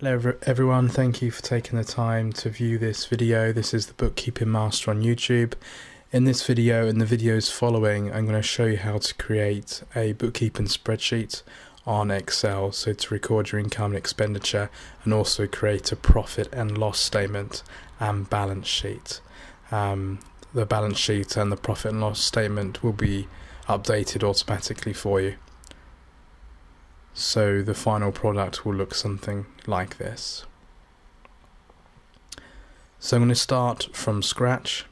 Hello everyone, thank you for taking the time to view this video. This is the Bookkeeping Master on YouTube. In this video and the videos following, I'm going to show you how to create a bookkeeping spreadsheet on Excel, so to record your income and expenditure and also create a profit and loss statement and balance sheet. Um, the balance sheet and the profit and loss statement will be updated automatically for you. So the final product will look something like this. So I'm going to start from scratch.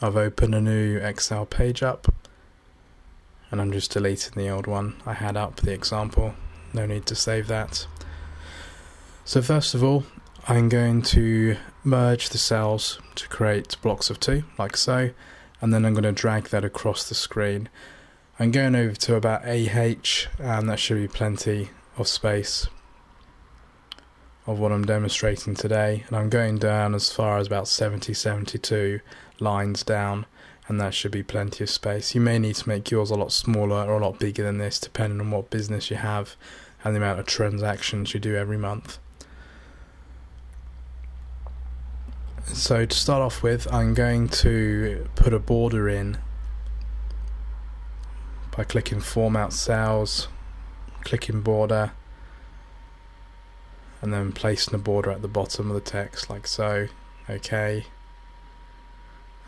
I've opened a new Excel page up and I'm just deleting the old one I had up, the example. No need to save that. So first of all, I'm going to merge the cells to create blocks of two, like so, and then I'm going to drag that across the screen. I'm going over to about AH and that should be plenty of space of what I'm demonstrating today and I'm going down as far as about 70 72 lines down and that should be plenty of space. You may need to make yours a lot smaller or a lot bigger than this depending on what business you have and the amount of transactions you do every month. So to start off with I'm going to put a border in by clicking format cells, clicking border, and then placing a border at the bottom of the text like so. Okay.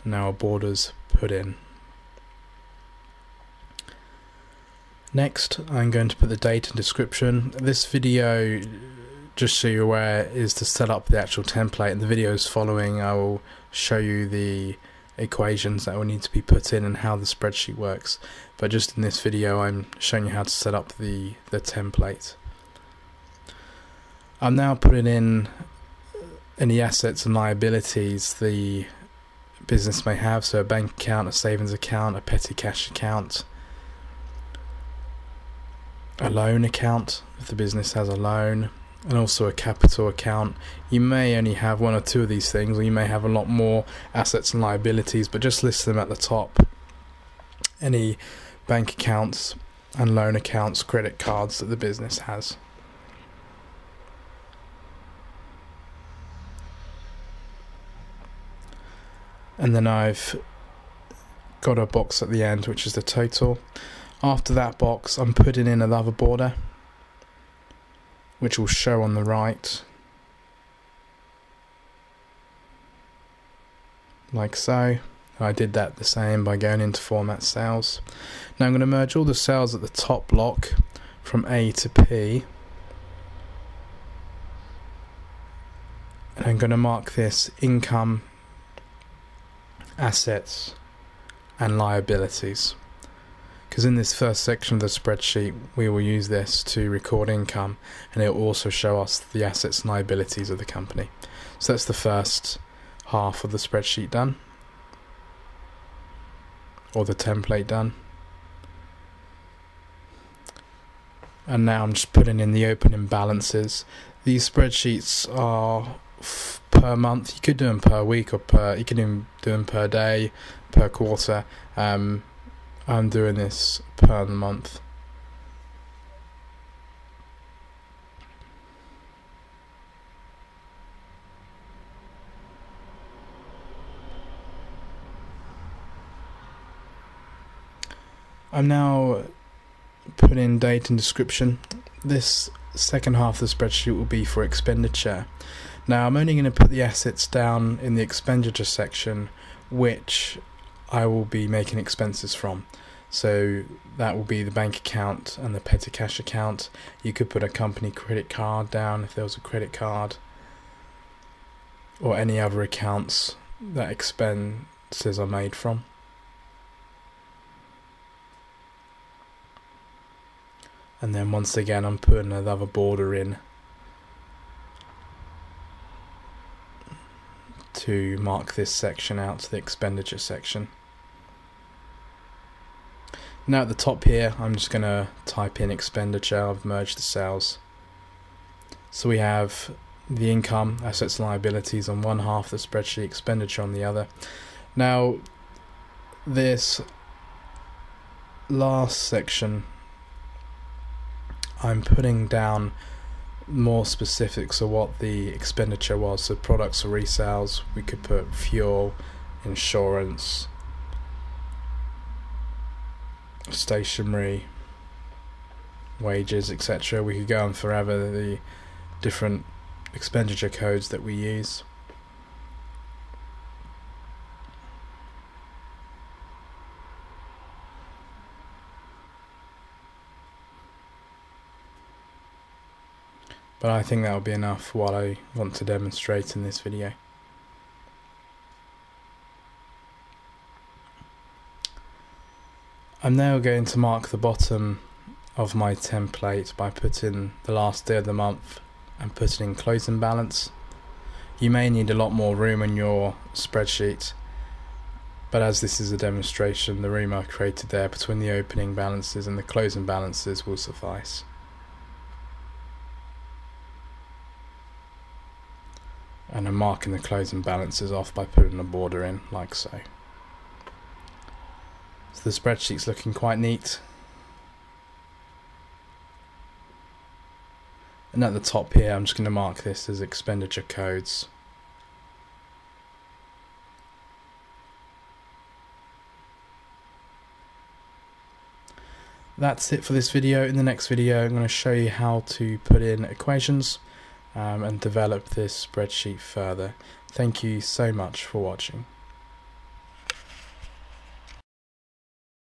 Now our border's put in. Next, I'm going to put the date and description. This video, just so you're aware, is to set up the actual template. And the videos following, I will show you the equations that will need to be put in and how the spreadsheet works. But just in this video I'm showing you how to set up the, the template. I'm now putting in any assets and liabilities the business may have, so a bank account, a savings account, a petty cash account, a loan account. If the business has a loan, and also a capital account. You may only have one or two of these things, or you may have a lot more assets and liabilities, but just list them at the top. Any bank accounts and loan accounts, credit cards that the business has. And then I've got a box at the end, which is the total. After that box, I'm putting in another border which will show on the right. Like so. I did that the same by going into format cells. Now I'm going to merge all the cells at the top block from A to P. And I'm going to mark this income assets and liabilities because in this first section of the spreadsheet we will use this to record income and it will also show us the assets and liabilities of the company. So that's the first half of the spreadsheet done or the template done. And now I'm just putting in the opening balances. These spreadsheets are per month. You could do them per week or per. You can do them per day, per quarter. Um, I'm doing this per month. I'm now putting in date and description. This second half of the spreadsheet will be for expenditure. Now I'm only going to put the assets down in the expenditure section which I will be making expenses from. So that will be the bank account and the petty cash account. You could put a company credit card down if there was a credit card or any other accounts that expenses are made from. And then once again I'm putting another border in to mark this section out the expenditure section. Now at the top here, I'm just going to type in expenditure. I've merged the cells. So we have the income, assets and liabilities on one half, the spreadsheet expenditure on the other. Now, this last section, I'm putting down more specifics of what the expenditure was. So products or resales, we could put fuel, insurance, stationery, wages, etc. We could go on forever the different expenditure codes that we use. But I think that will be enough what I want to demonstrate in this video. I'm now going to mark the bottom of my template by putting the last day of the month and putting in closing balance. You may need a lot more room in your spreadsheet but as this is a demonstration the room I created there between the opening balances and the closing balances will suffice. and I'm marking the closing balances off by putting a border in like so. The spreadsheet's looking quite neat. And at the top here I'm just going to mark this as expenditure codes. That's it for this video. In the next video I'm going to show you how to put in equations um, and develop this spreadsheet further. Thank you so much for watching.